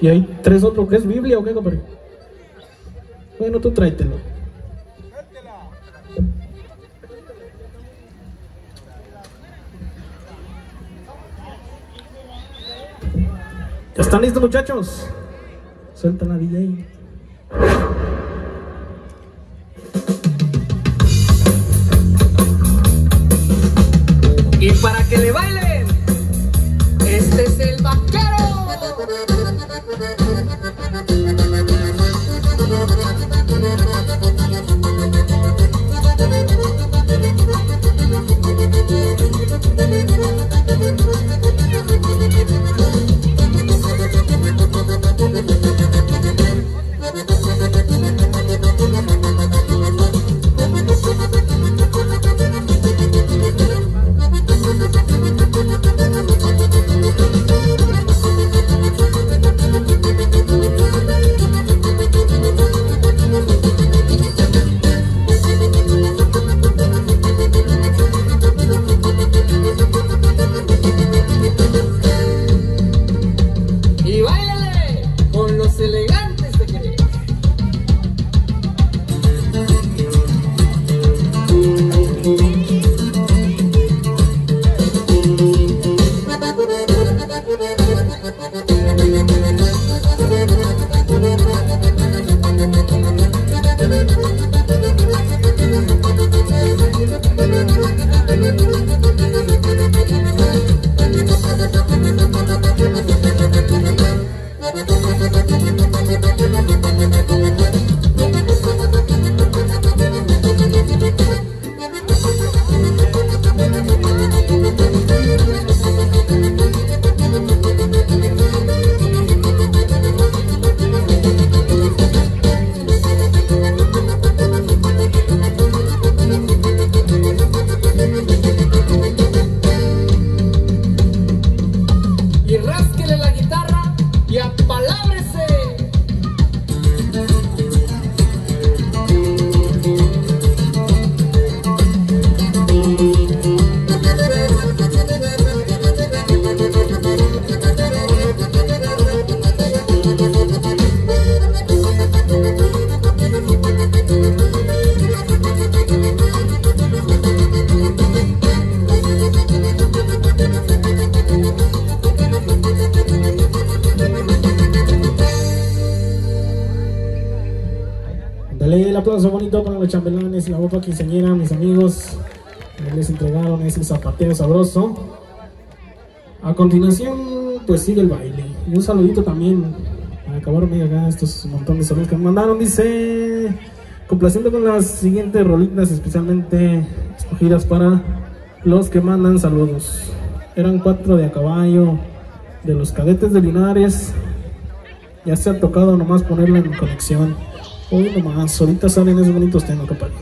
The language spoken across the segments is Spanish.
Y hay tres otros, ¿qué es Biblia o qué, compadre? Bueno, tú tráetelo. ¿Ya están listos, muchachos? Suelta la DJ. Y para que le bailen, vaquero. Y Aplauso bonito para los chambelanes la guapa quinceañera, mis amigos. Les entregaron ese zapateo sabroso. A continuación, pues sigue el baile. Y un saludito también para acabar medio acá estos montón de saludos que me mandaron. Dice, complaciendo con las siguientes rolitas, especialmente escogidas para los que mandan saludos. Eran cuatro de a caballo, de los cadetes de Linares. Ya se ha tocado nomás ponerla en conexión. Hoy nomás, ahorita salen esos bonitos temas, compadre.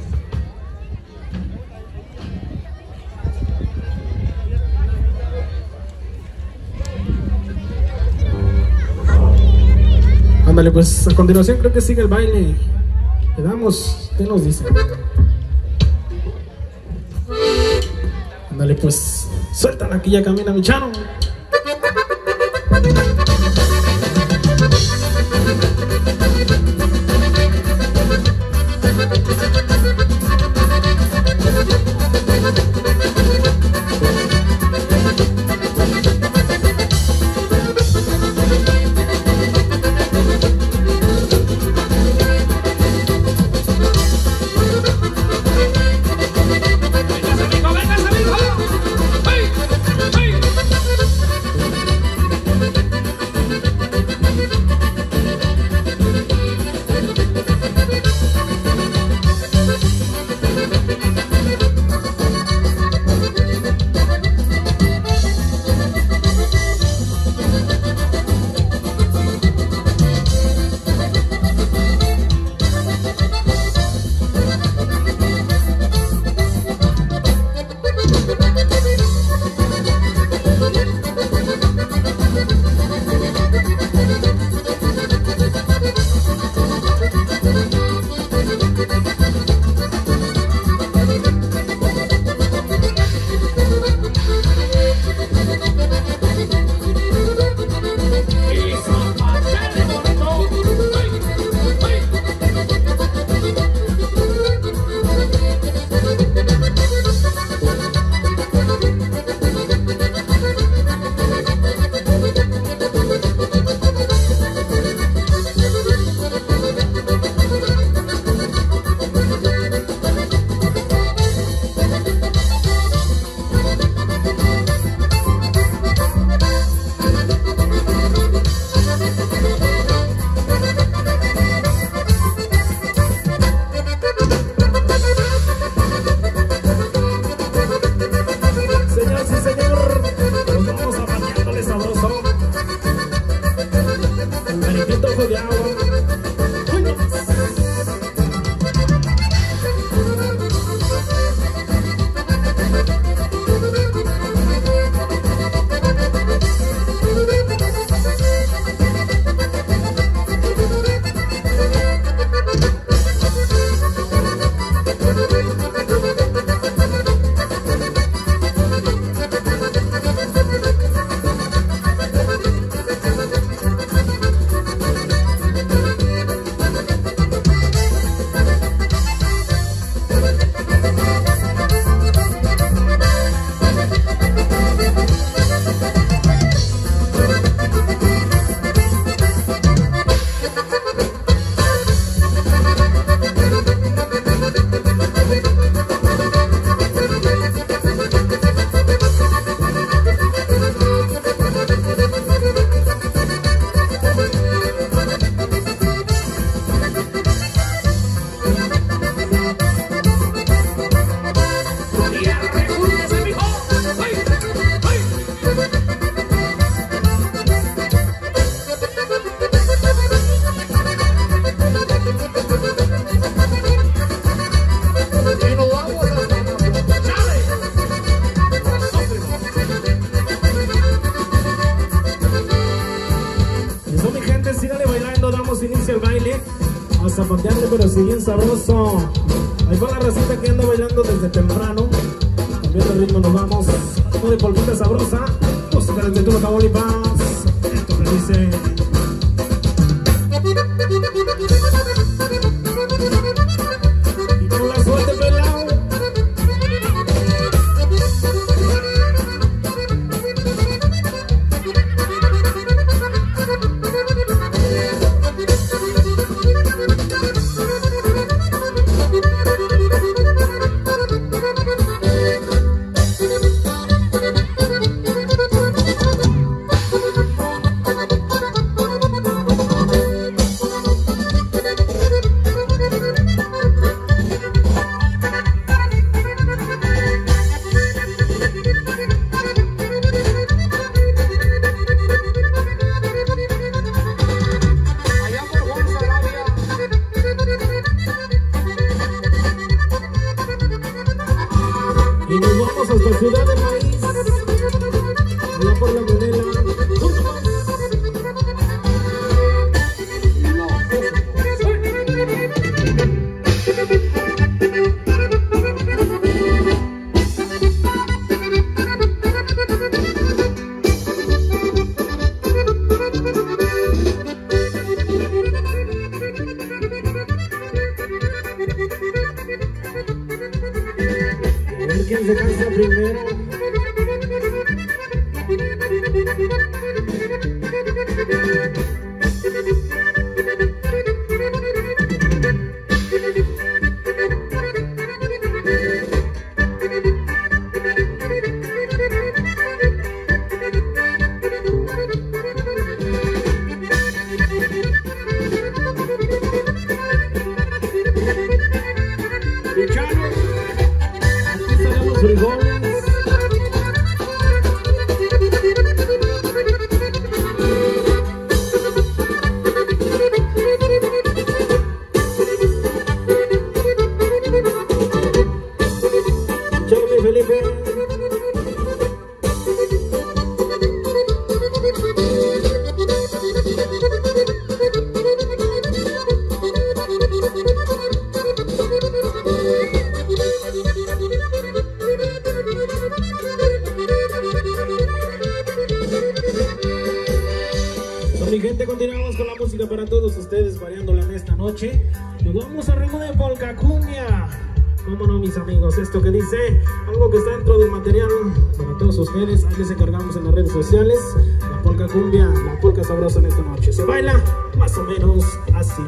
Ándale, pues a continuación creo que sigue el baile. Le damos, ¿qué nos dice? Ándale, pues suéltala aquí ya camina mi chano. Sabroso. Ahí va la racita que anda bailando desde temprano. Cambiando el ritmo nos vamos. Una de polquita sabrosa. Dos caras de turno, Tamaulipas. Esto me dice... Esto que dice, algo que está dentro del material para todos ustedes. Ahí les encargamos en las redes sociales. La polka cumbia, la polka sabrosa en esta noche. Se baila más o menos así.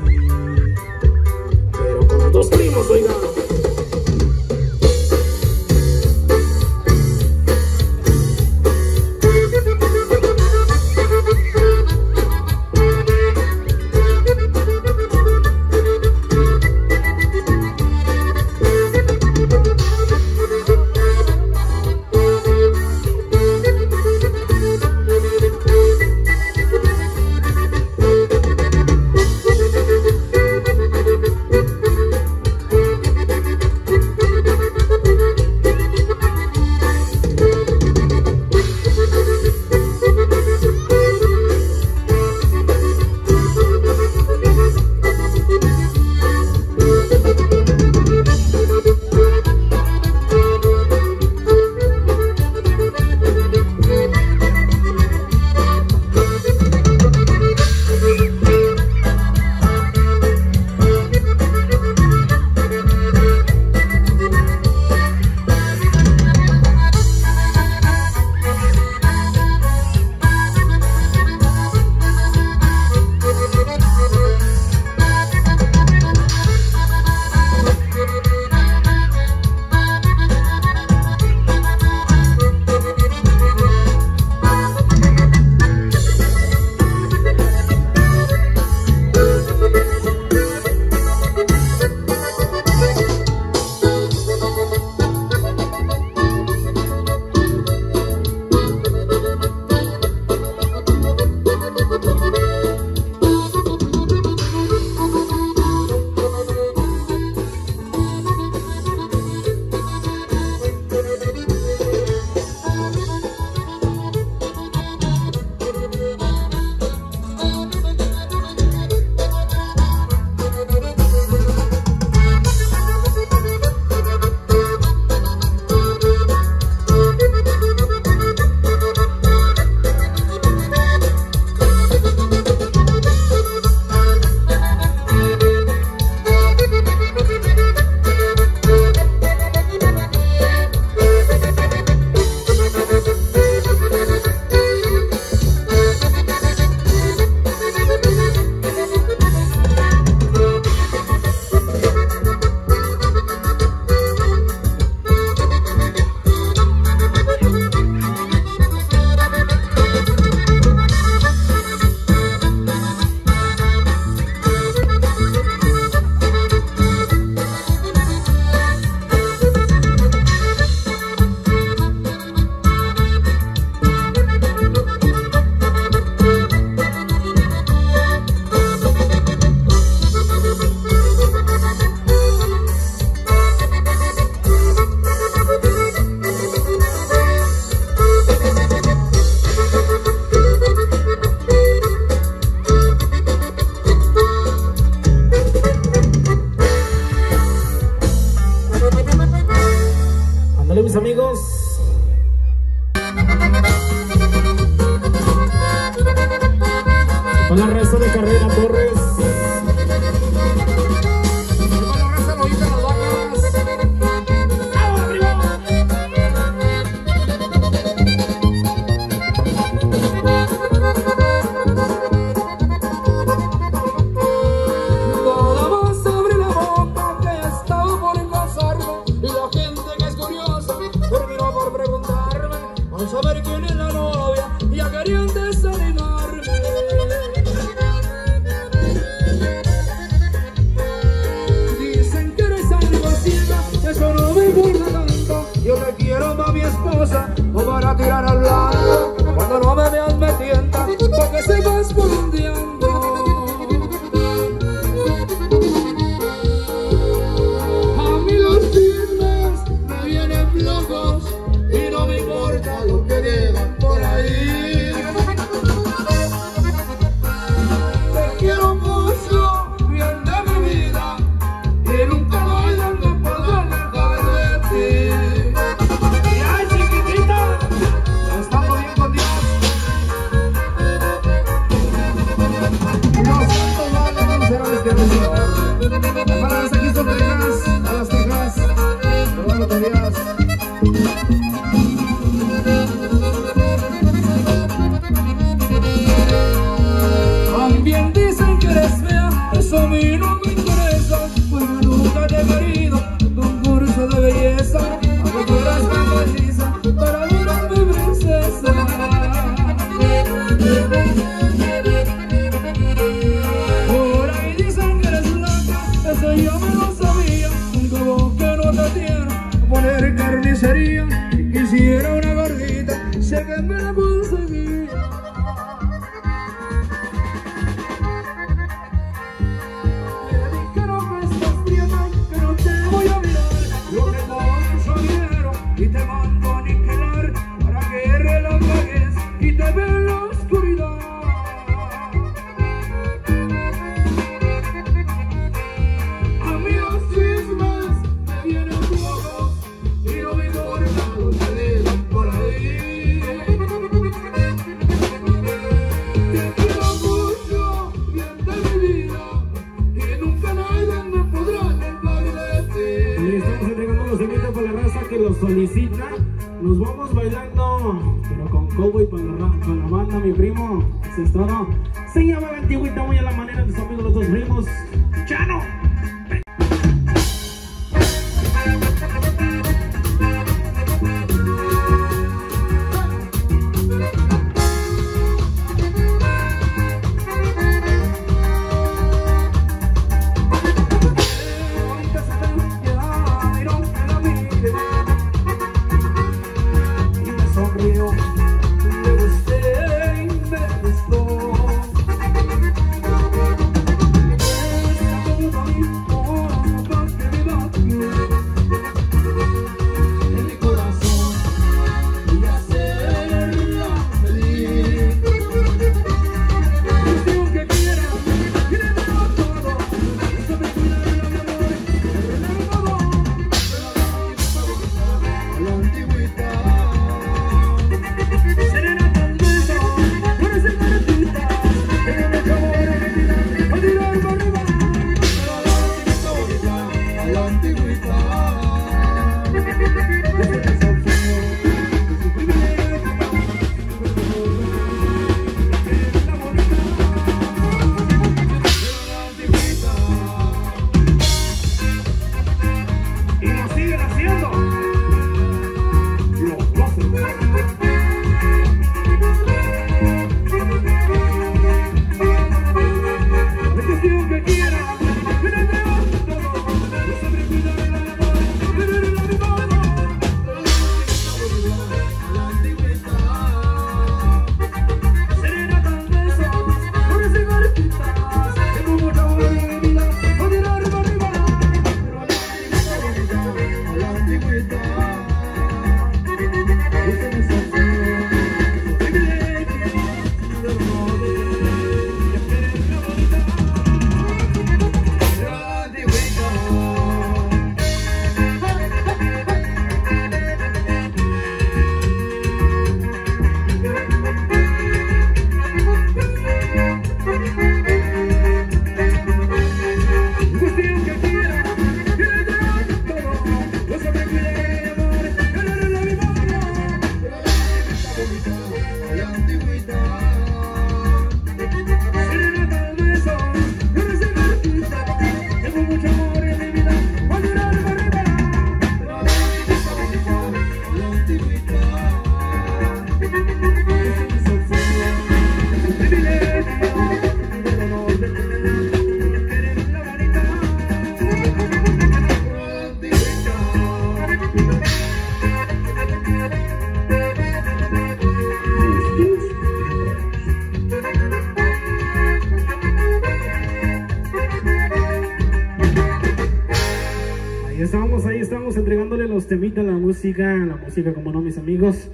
la música como no, mis amigos.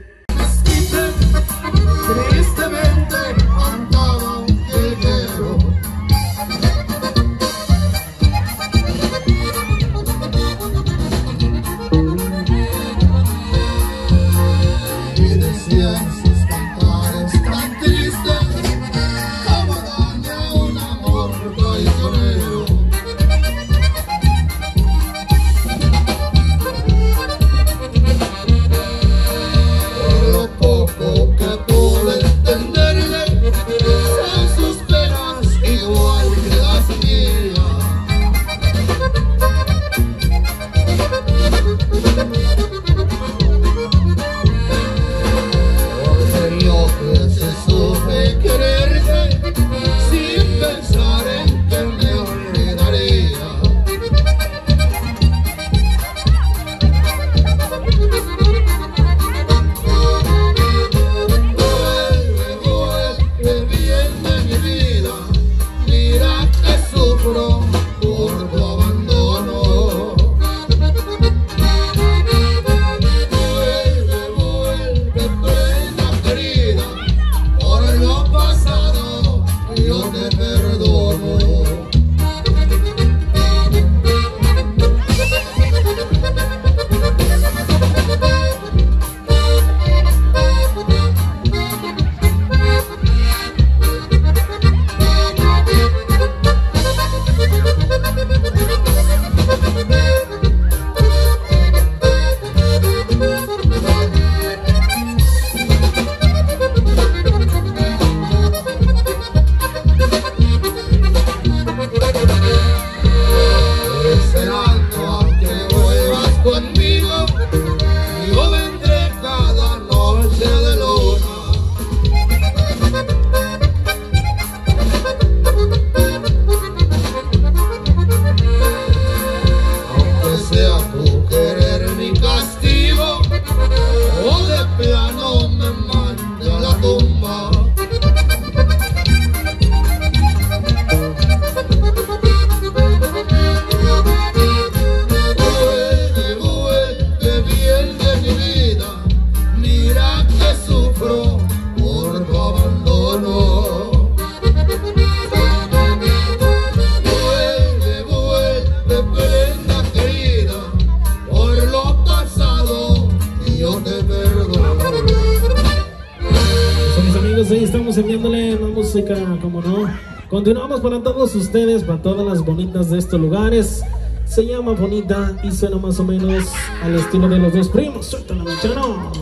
para todos ustedes, para todas las bonitas de estos lugares. Se llama Bonita y suena más o menos al estilo de los dos primos. Suéltala, muchacho.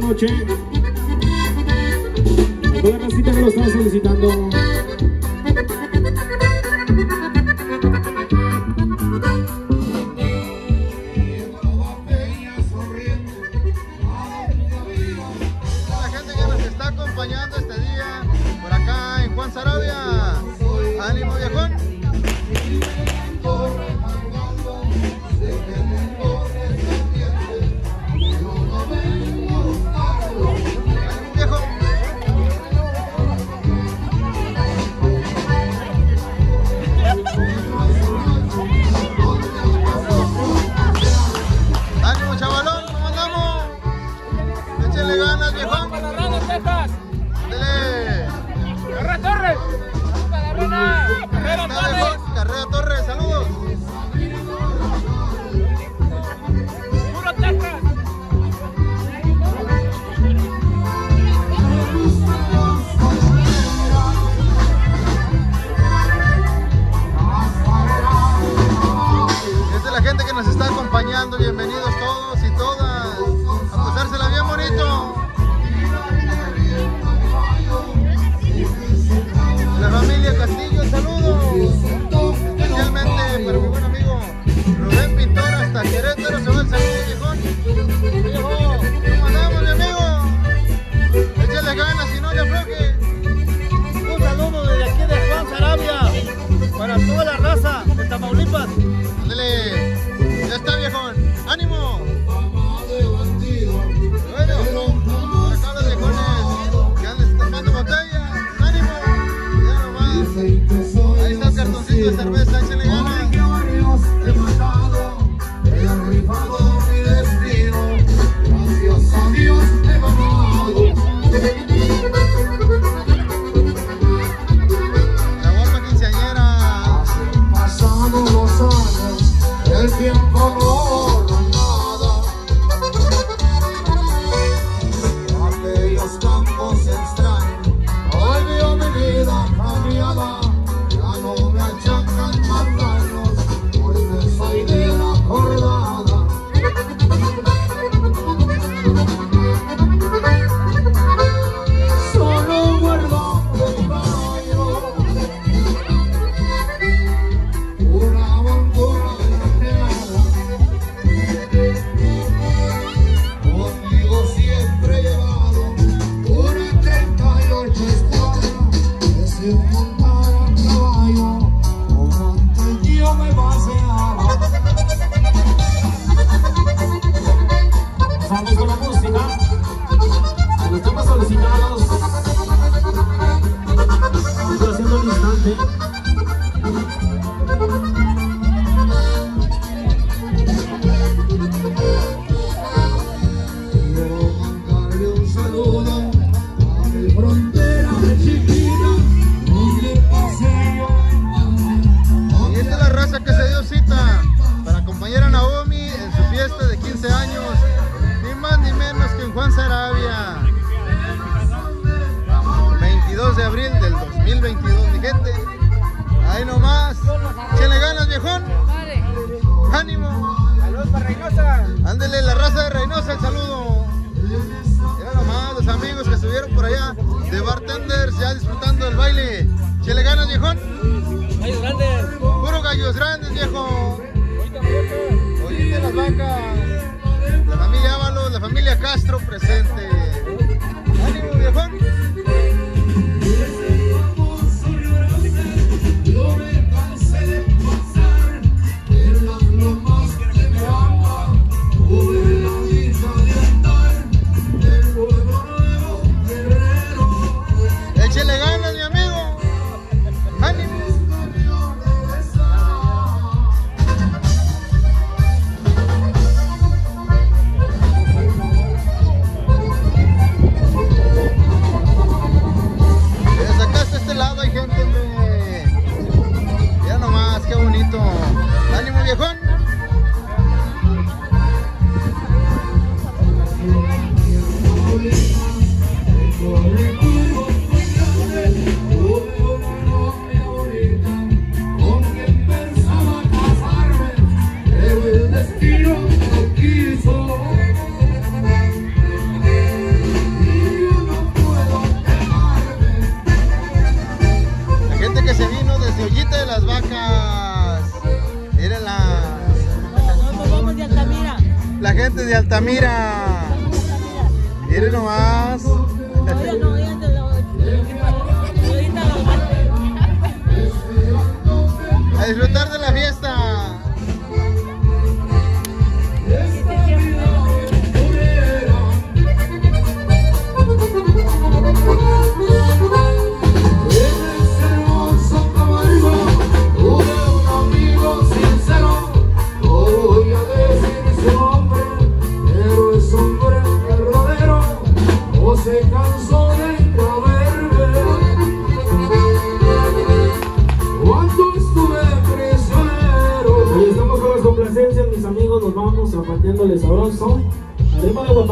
Temas en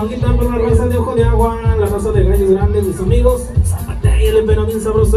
Paquita por la raza de ojo de agua, la raza de gallos grandes, mis amigos. Zapatella, el pero sabroso.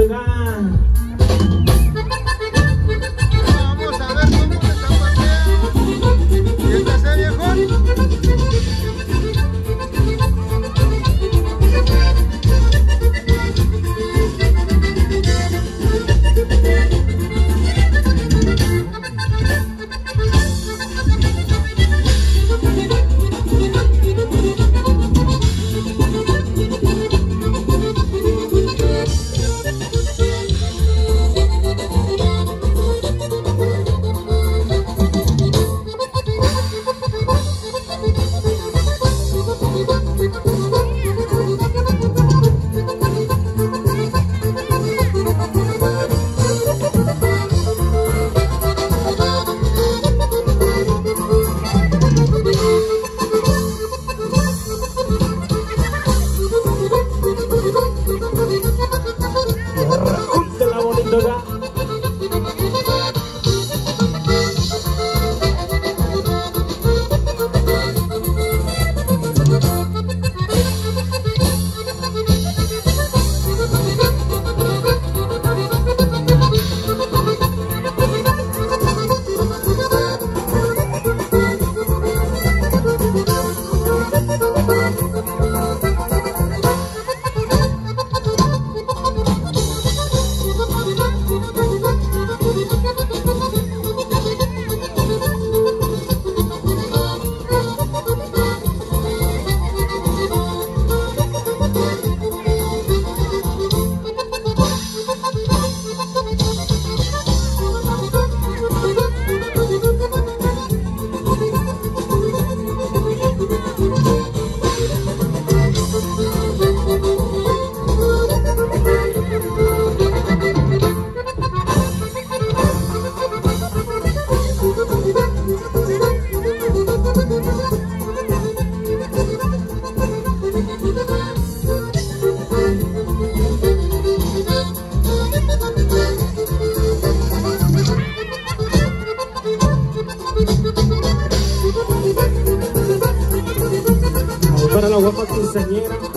quinceañera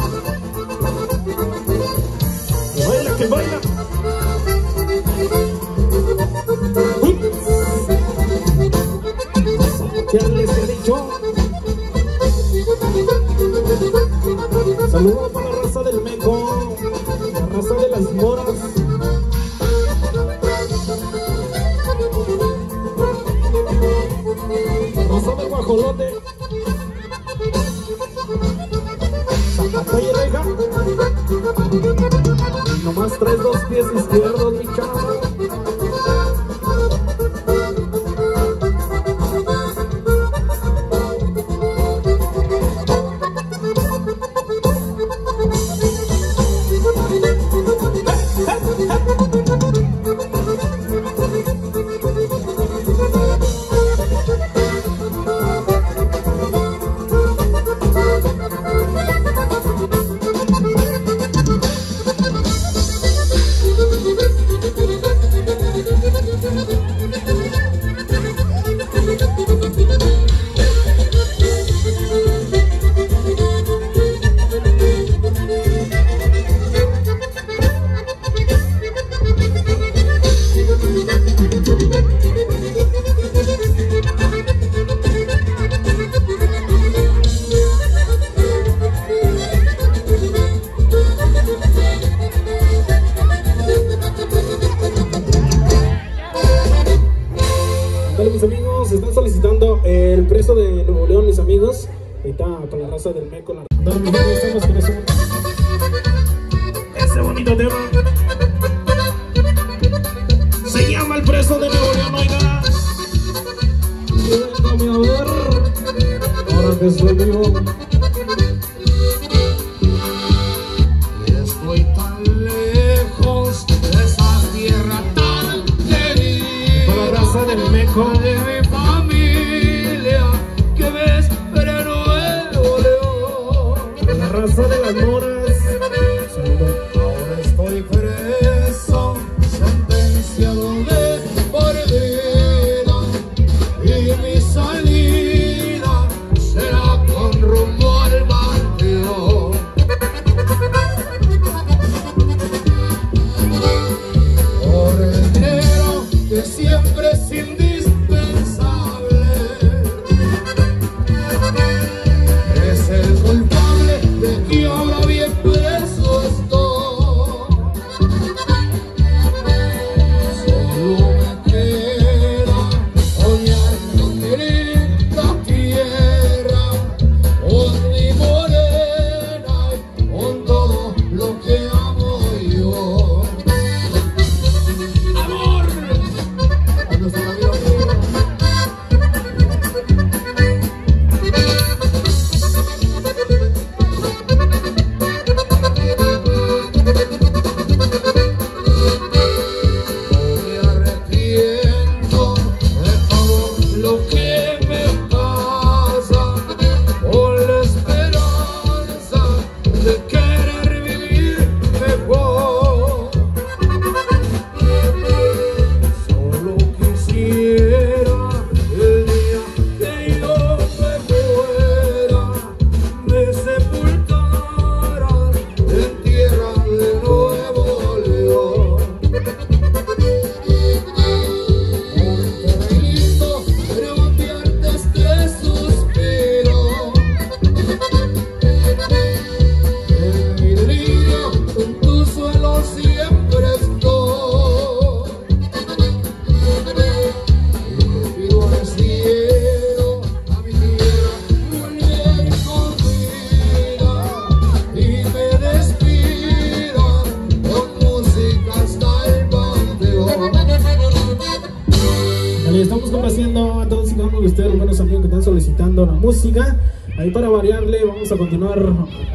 professor de ouro a continuar.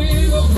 amigos.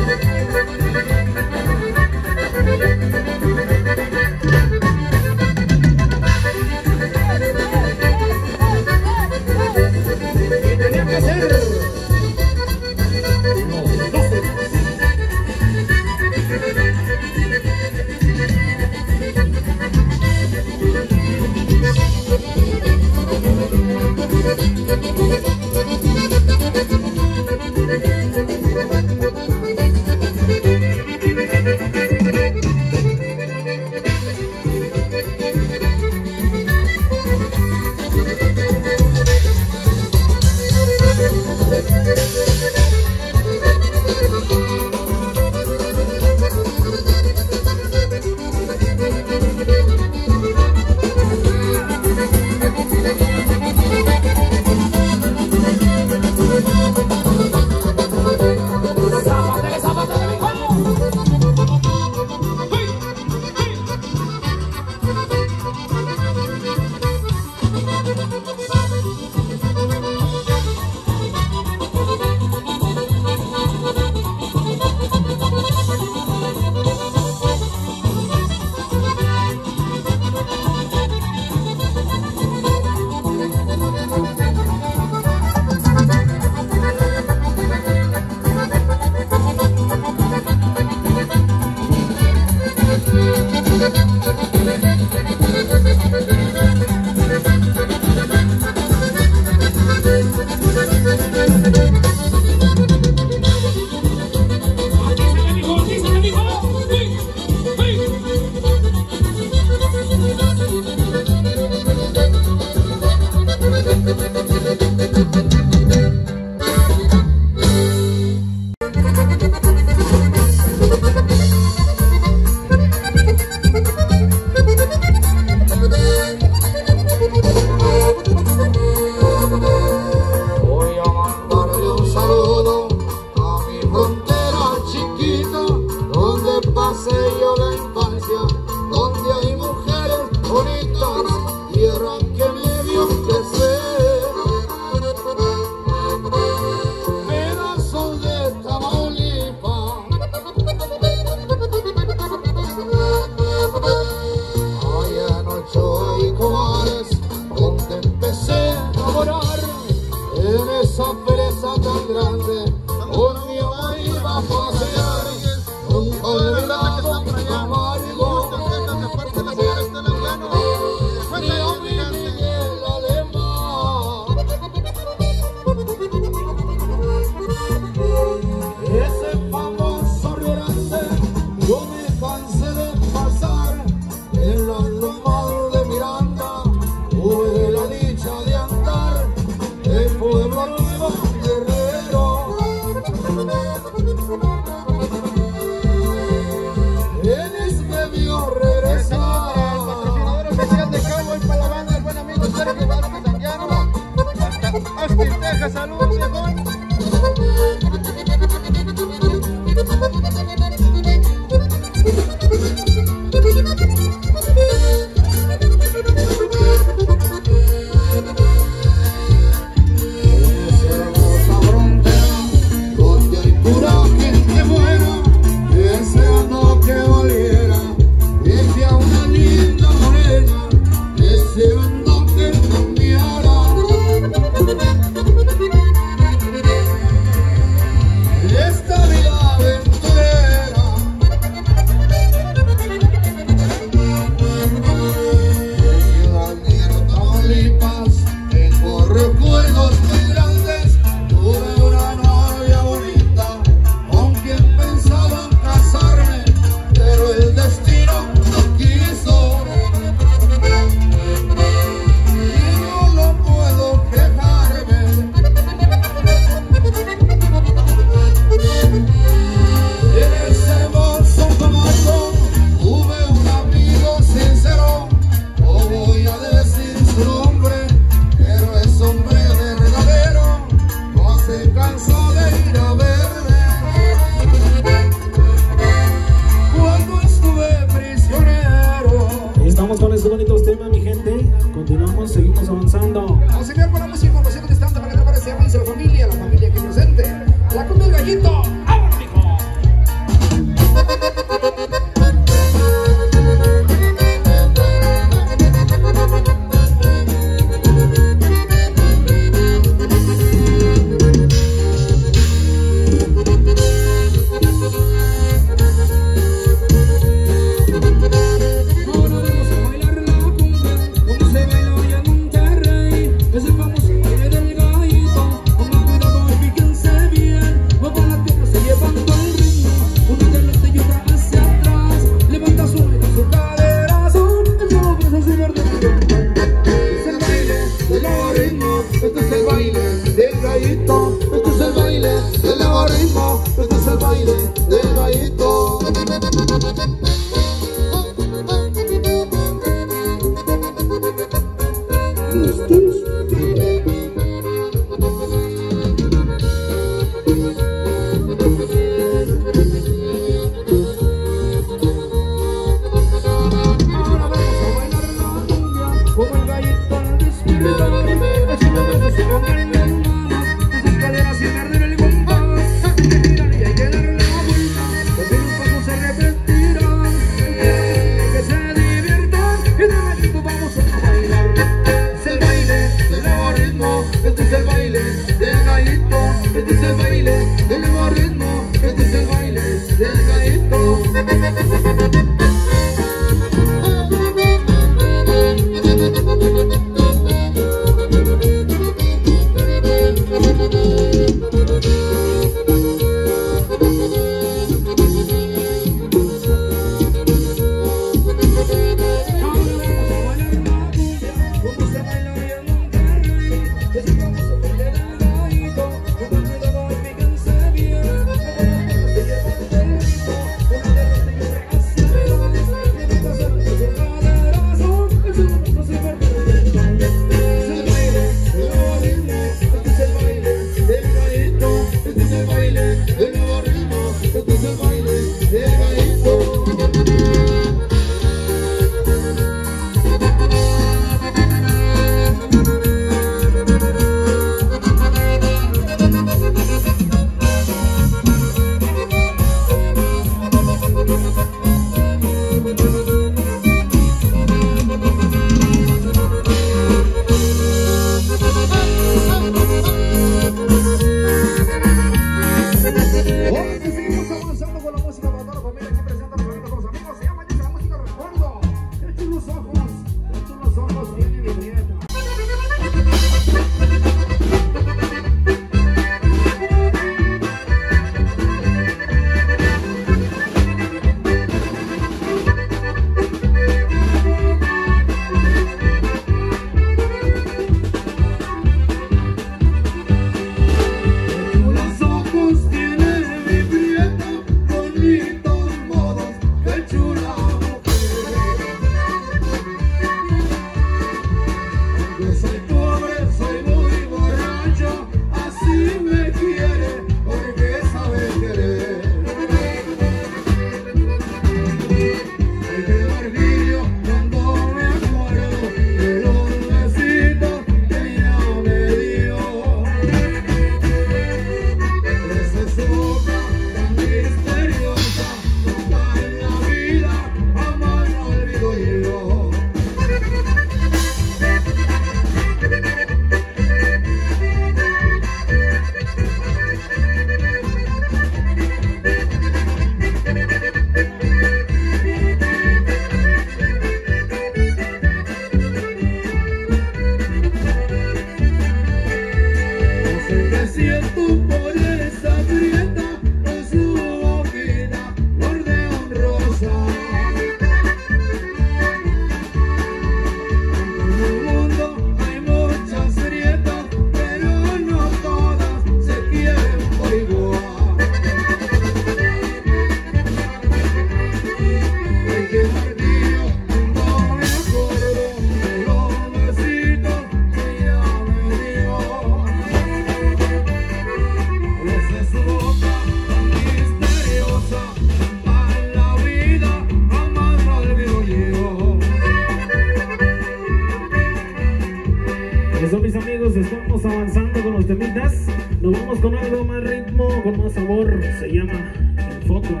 Eso mis amigos, estamos avanzando con los temitas. Nos vamos con algo más ritmo, con más sabor. Se llama El Foco.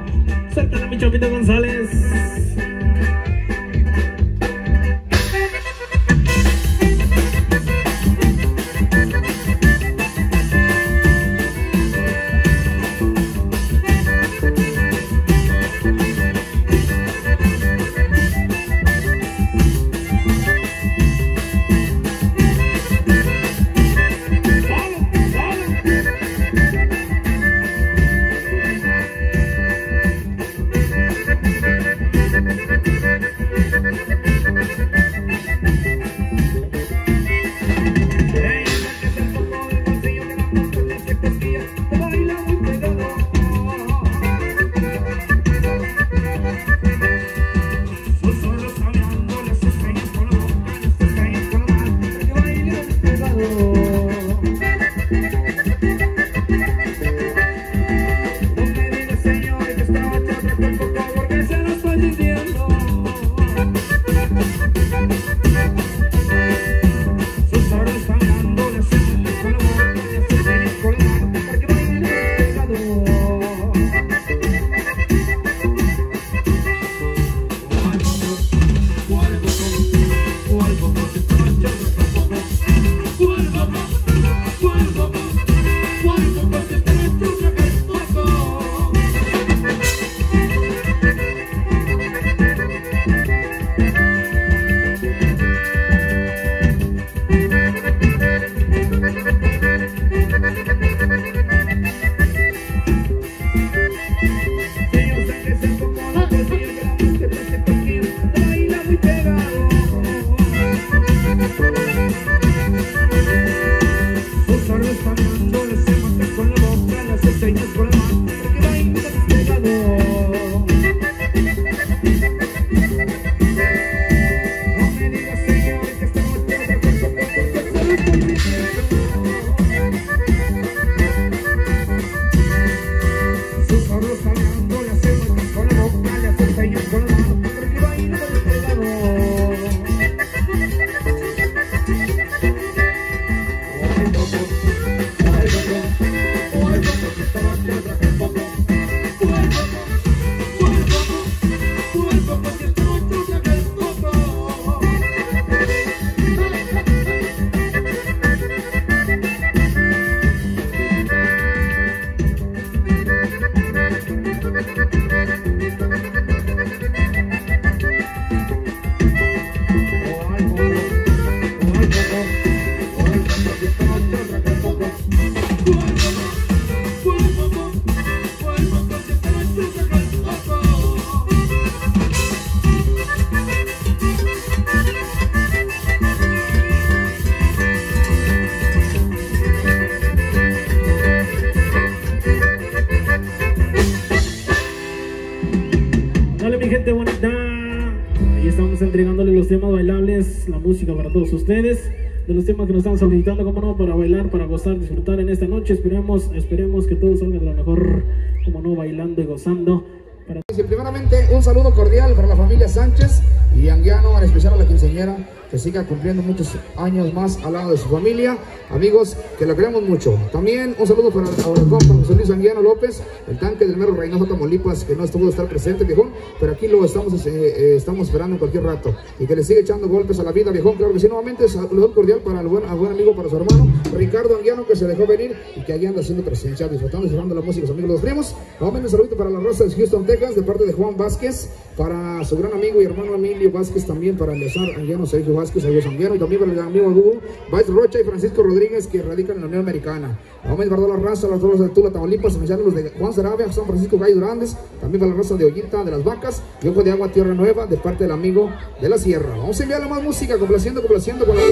Suéltala mi Chapita González. Gente bonita. Ahí estamos entregándole los temas bailables, la música para todos ustedes. De los temas que nos están solicitando, como no, para bailar, para gozar, disfrutar en esta noche. Esperemos, esperemos que todos salgan de lo mejor, como no, bailando y gozando. Para... Primeramente, un saludo cordial para la familia Sánchez y Anguiano, en especial a la quinceañera, que siga cumpliendo muchos años más al lado de su familia. Amigos, que lo queremos mucho. También un saludo para el compa José Luis Anguiano López, el tanque del mero Reynoso Tamaulipas, que no estuvo estar presente, viejón, pero aquí lo estamos, eh, eh, estamos esperando en cualquier rato. Y que le sigue echando golpes a la vida, viejón. Claro que sí, nuevamente, saludo cordial para el buen, amigo, para su hermano, Ricardo Anguiano, que se dejó venir y que allí anda haciendo presencia, disfrutando, disfrutando la música, los amigos, los primos. Nuevamente, saludo para la raza de Houston, Texas, de parte de Juan Vázquez, para su gran amigo y hermano Emilio Vázquez, también para Eleazar Anguiano, Sergio Vázquez, Adiós Anguiano, y también para el amigo Hugo Baez Rocha y Francisco Rodríguez, que en la Unión Americana. Nuevamente, para toda la raza, las todas de Tula, Tamaulipas, los de Juan Sarabia, San Francisco Gallo Durandes, también para la raza de Ollita, de las Vacas, y Ojo de Agua, Tierra Nueva, de parte del amigo de la Sierra. Vamos a enviarle más música, complaciendo, complaciendo con la,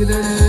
gidelim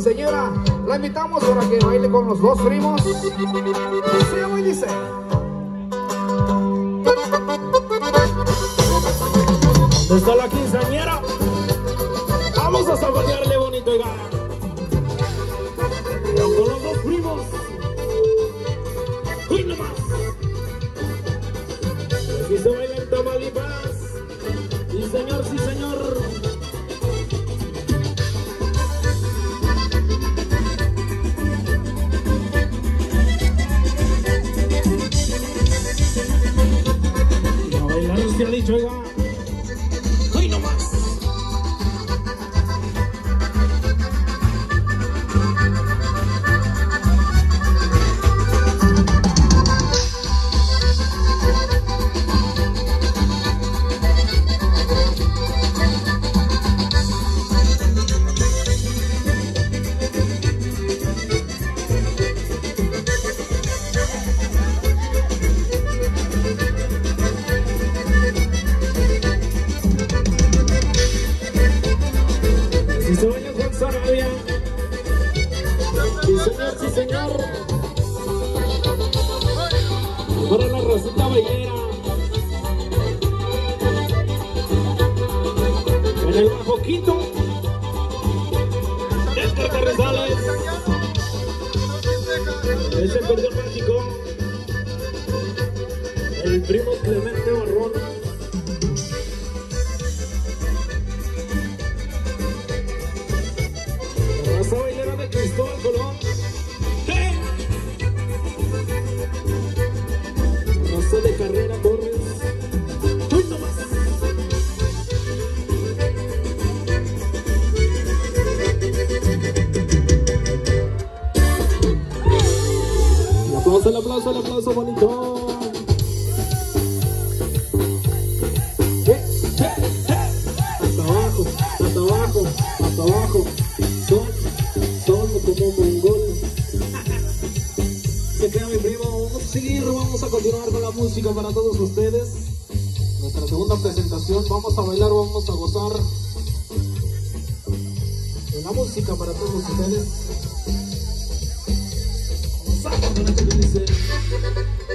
señora. La invitamos para que baile con los dos primos. seguir, vamos a continuar con la música para todos ustedes. Nuestra segunda presentación, vamos a bailar, vamos a gozar. En la música para todos ustedes. Vamos a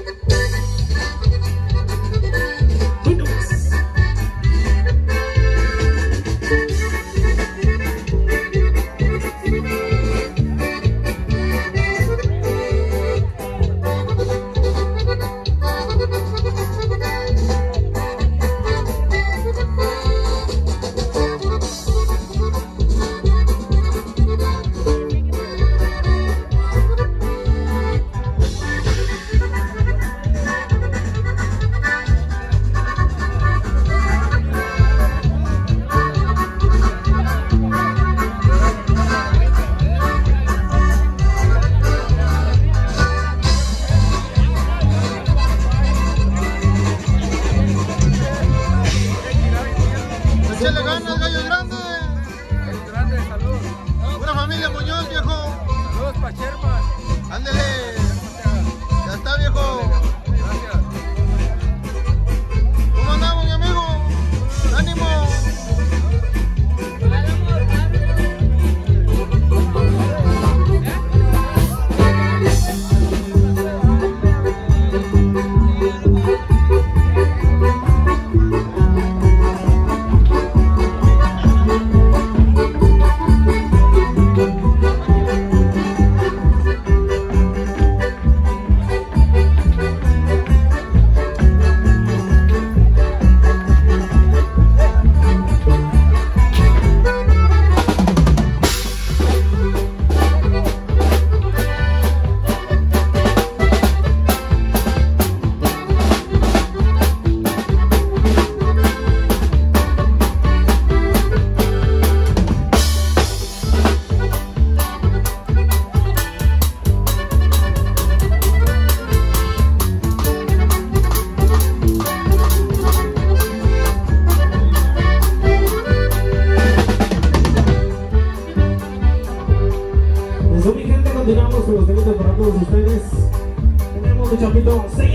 me dão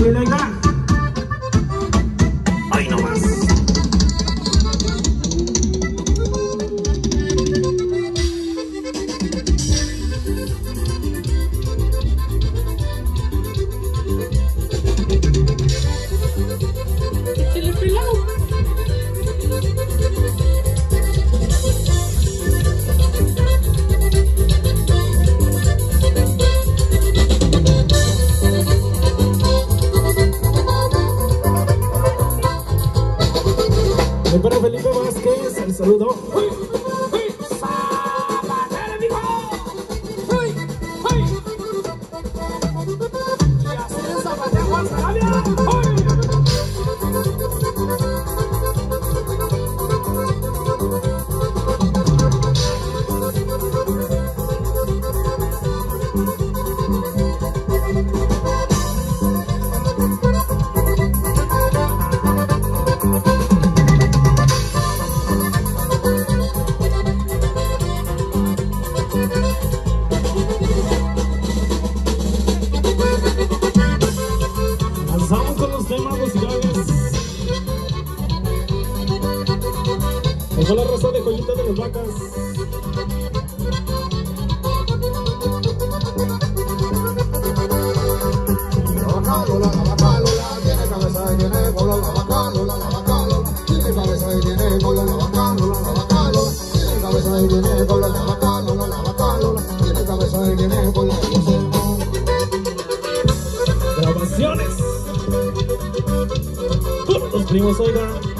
de Todos los primos oigan. Y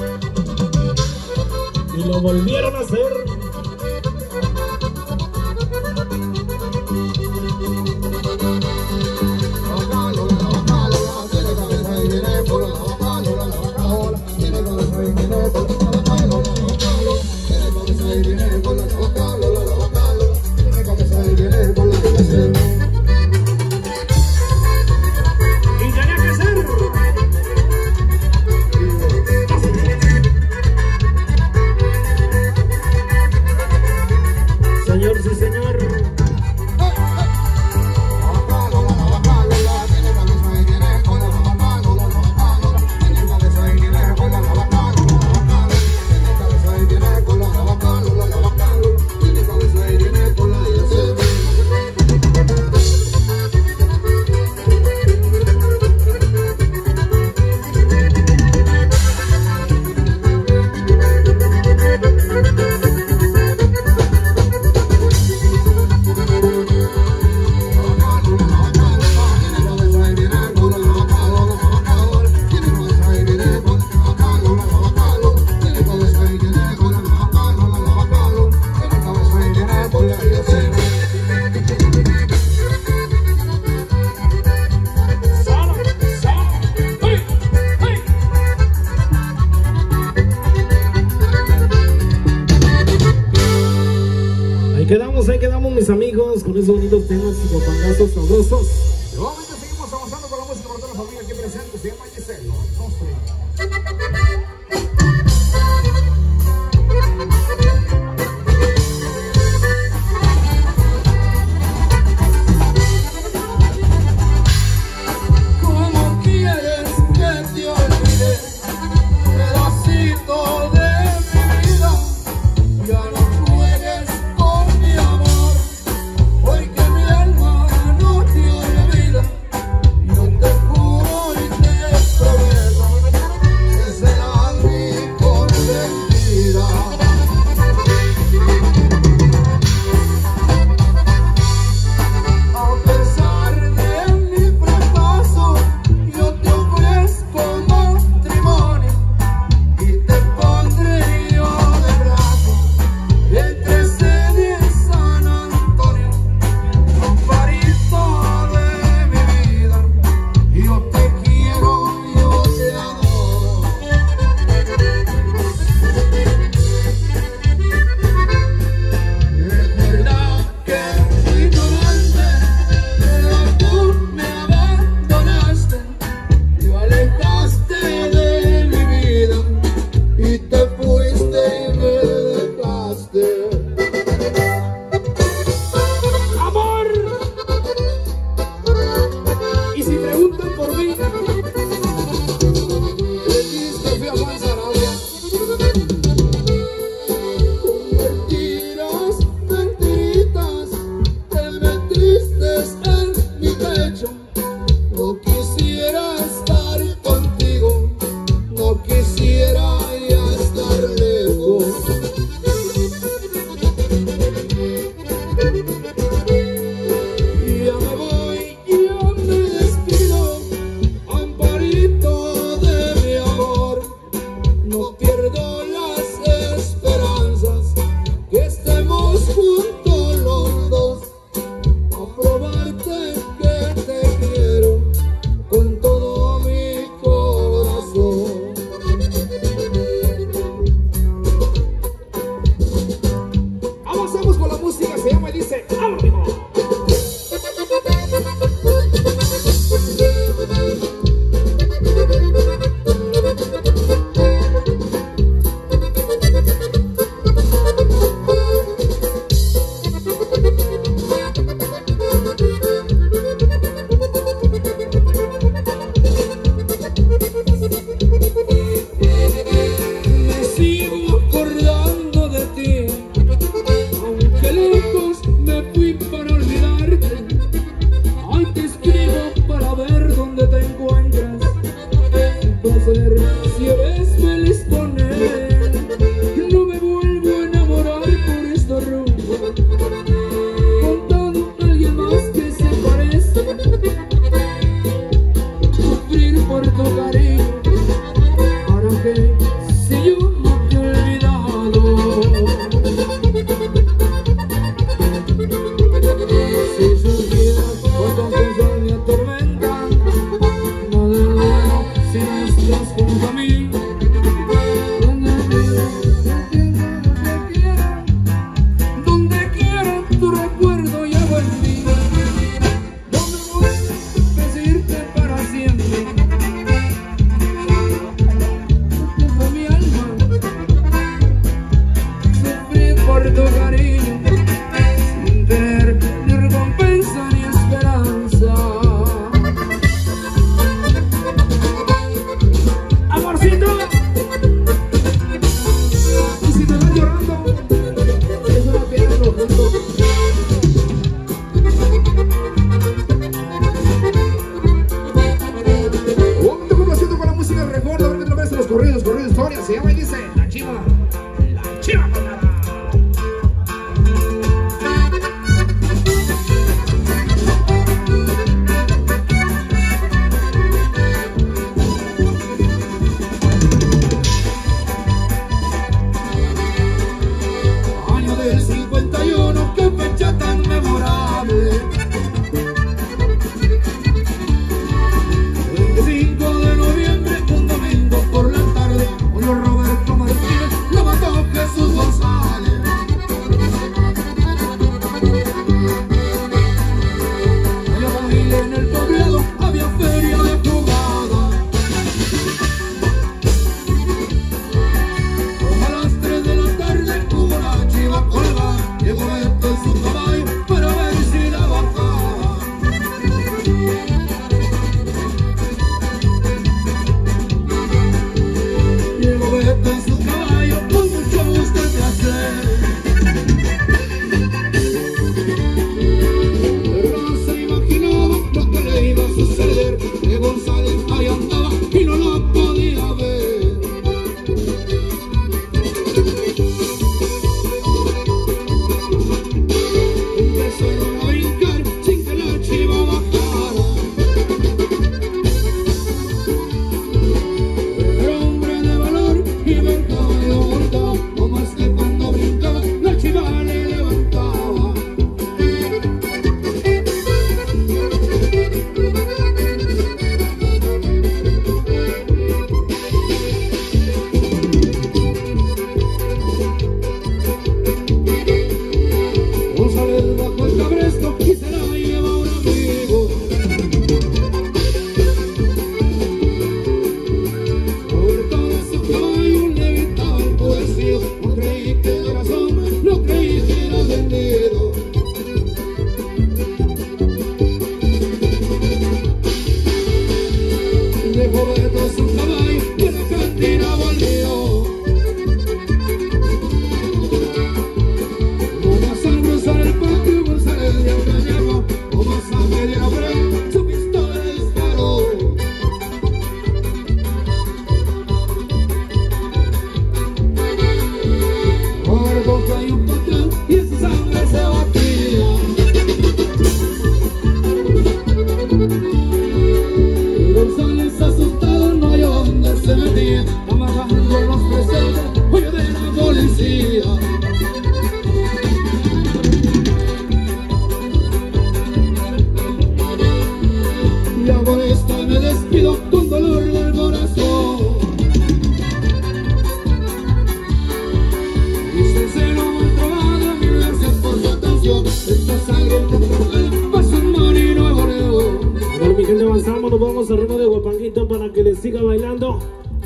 vamos a ritmo de guapanguito para que les siga bailando.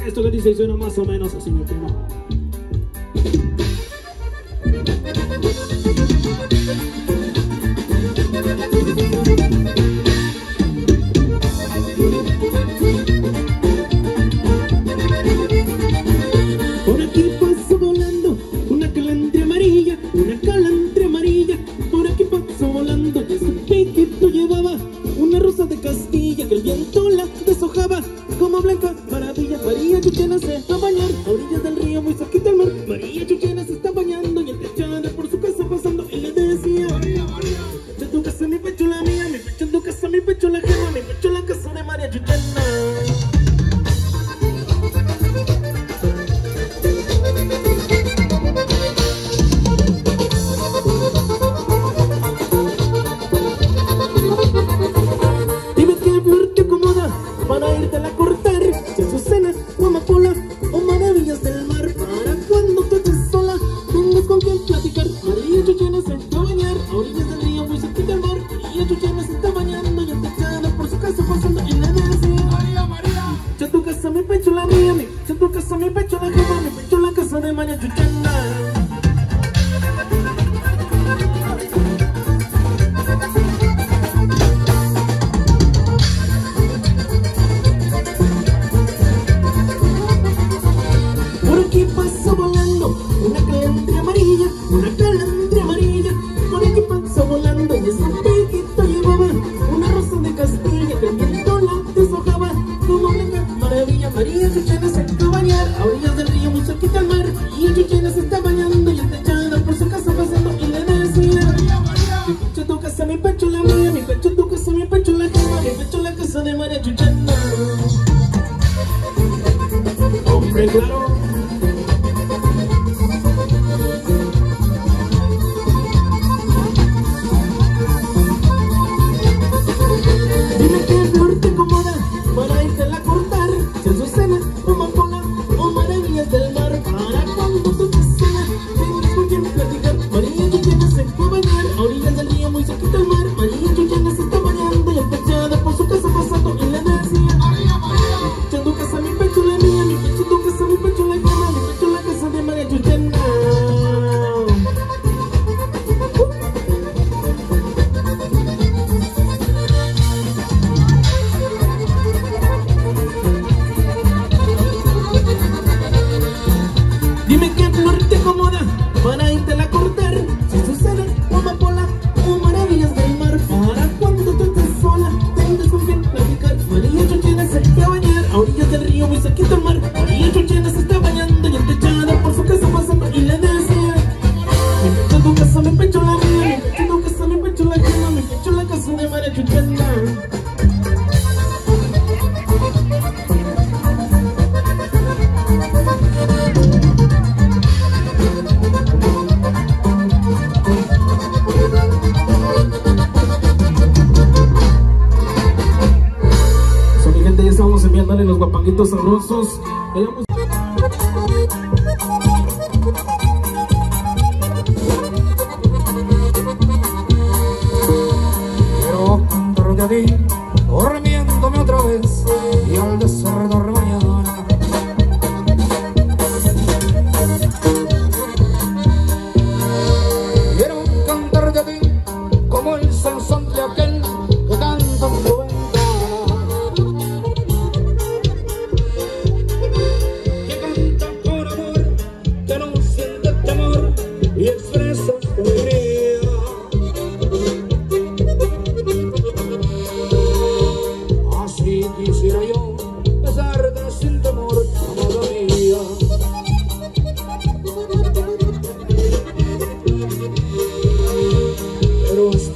Esto que dice y suena más o menos así, mi primo.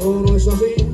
todo es así.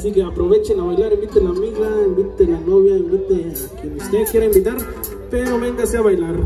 Así que aprovechen a bailar, inviten a la amiga, inviten a la novia, inviten a quien usted quiera invitar, pero véngase a bailar.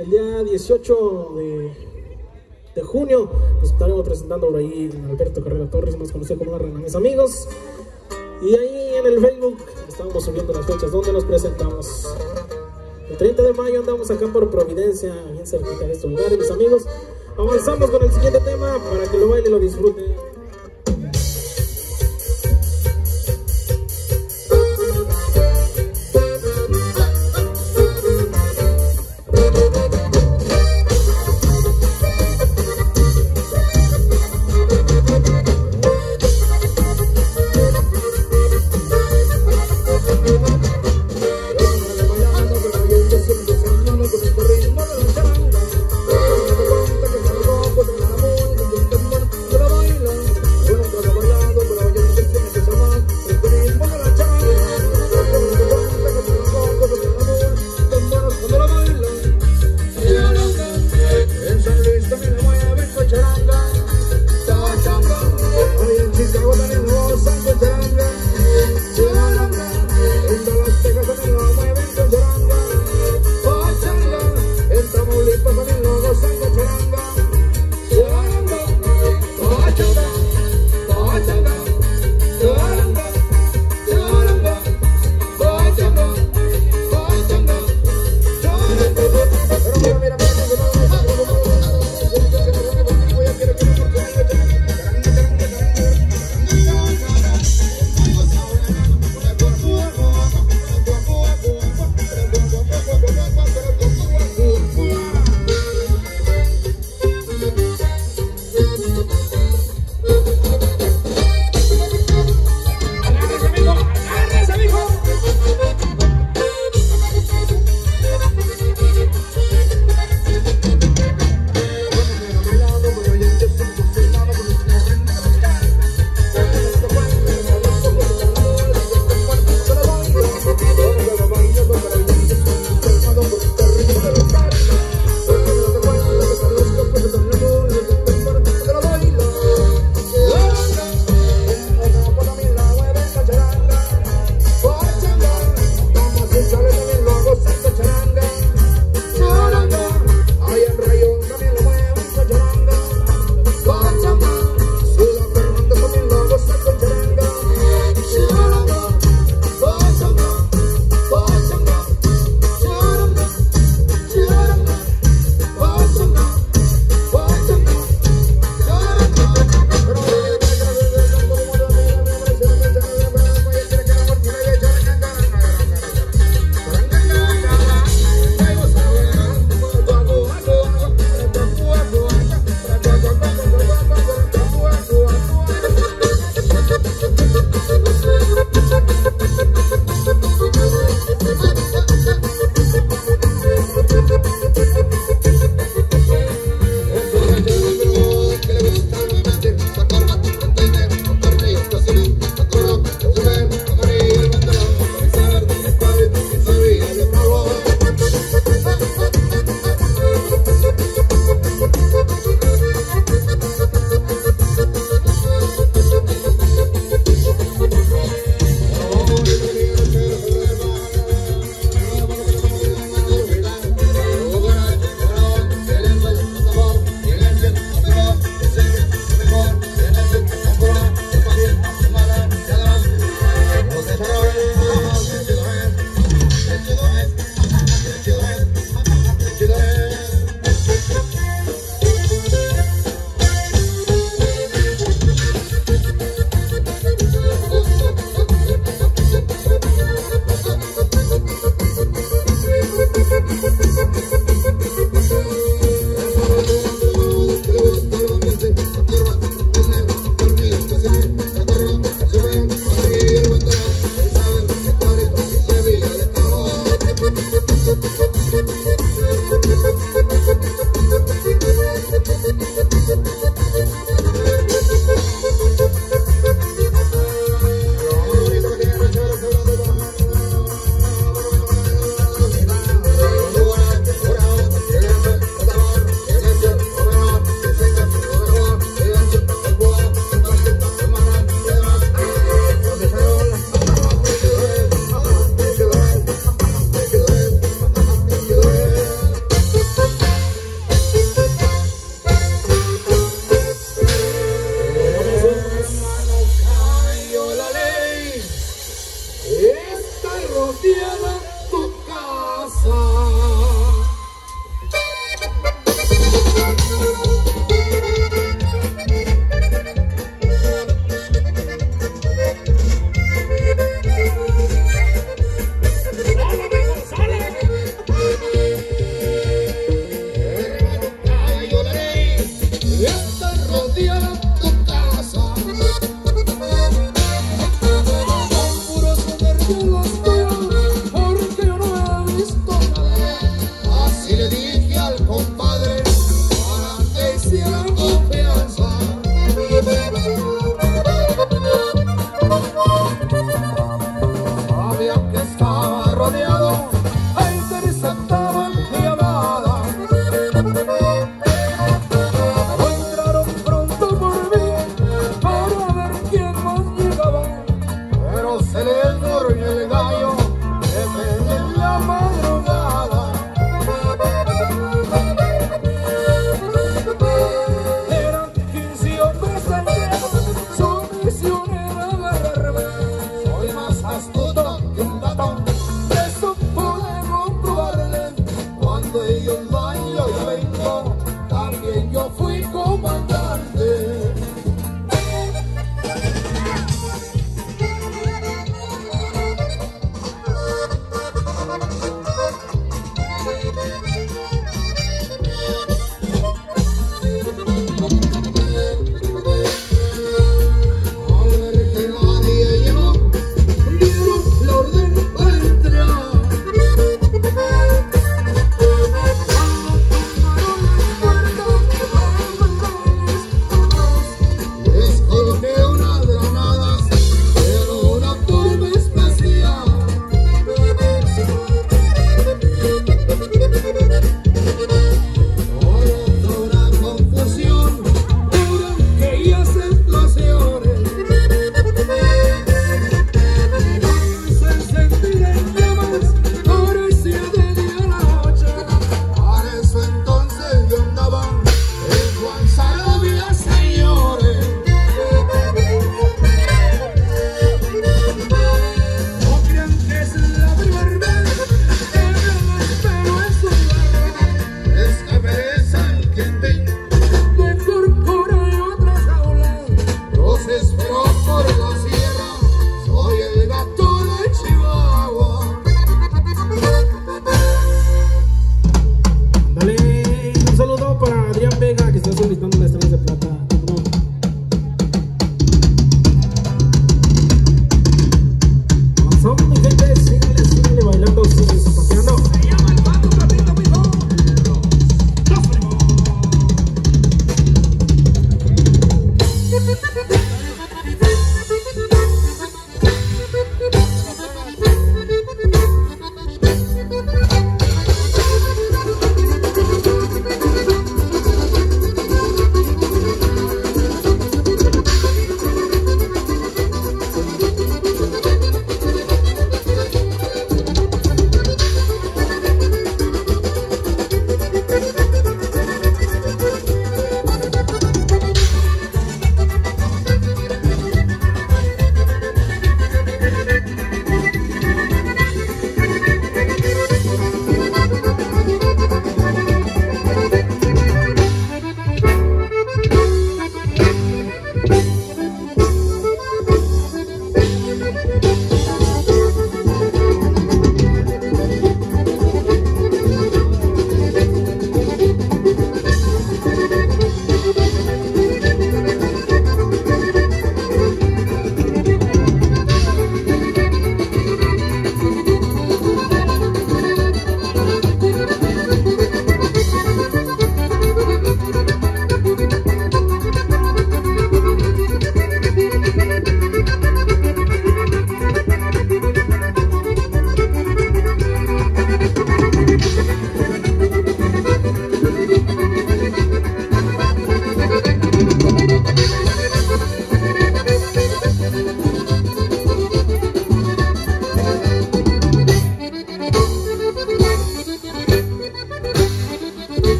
El día 18 de, de junio nos estaremos presentando por ahí Alberto Carrera Torres, más conocido como la Mis Amigos. Y ahí en el Facebook estamos subiendo las fechas donde nos presentamos. El 30 de mayo andamos acá por Providencia, bien cerquita de estos lugares, mis amigos. Avanzamos con el siguiente tema para que lo baile y lo disfrute.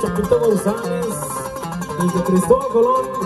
Chapito González y de Cristóbal Colón.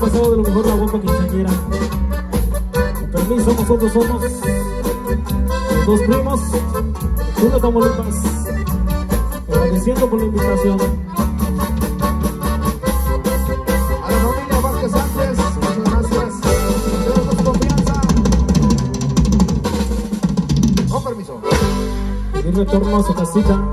Pasado de lo mejor la guapa quinceañera. Con permiso, nosotros somos los dos primos, Tula Tamaulipas. Agradeciendo por la invitación. A la familia Vázquez Sánchez, muchas gracias. Gracias por confianza. Con permiso. Y retorno a su casita.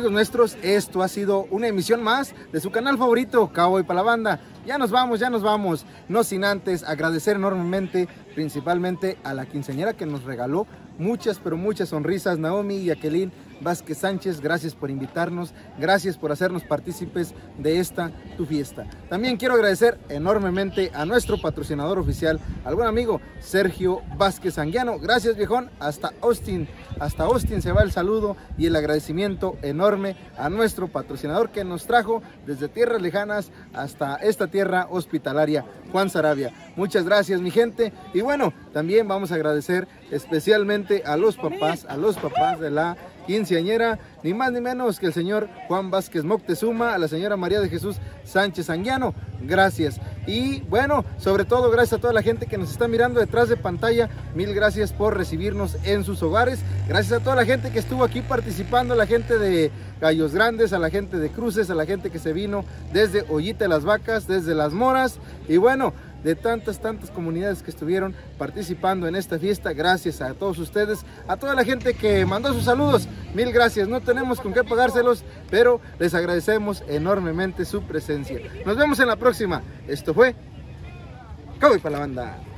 Amigos nuestros, esto ha sido una emisión más de su canal favorito, Cowboy para la Banda. Ya nos vamos, ya nos vamos. No sin antes agradecer enormemente, principalmente a la quinceañera que nos regaló muchas, pero muchas sonrisas, Naomi y Jacqueline Vázquez Sánchez. Gracias por invitarnos, gracias por hacernos partícipes de esta tu fiesta. También quiero agradecer enormemente a nuestro patrocinador oficial, al buen amigo Sergio Vázquez Anguiano. Gracias, viejón. Hasta Austin, hasta Austin se va el saludo y el agradecimiento enorme a nuestro patrocinador que nos trajo desde tierras lejanas hasta esta tierra hospitalaria, Juan Sarabia. Muchas gracias, mi gente. Y bueno, también vamos a agradecer especialmente a los papás, a los papás de la quinceañera, ni más ni menos que el señor Juan Vázquez Moctezuma, a la señora María de Jesús Sánchez Anguiano. Gracias. Y bueno, sobre todo gracias a toda la gente que nos está mirando detrás de pantalla. Mil gracias por recibirnos en sus hogares. Gracias a toda la gente que estuvo aquí participando, la gente de Gallos Grandes, a la gente de Cruces, a la gente que se vino desde Ollita de las Vacas, desde Las Moras. Y bueno, de tantas, tantas comunidades que estuvieron participando en esta fiesta. Gracias a todos ustedes, a toda la gente que mandó sus saludos. Mil gracias. No tenemos con qué pagárselos, pero les agradecemos enormemente su presencia. Nos vemos en la próxima. Esto fue Cowboy para la banda.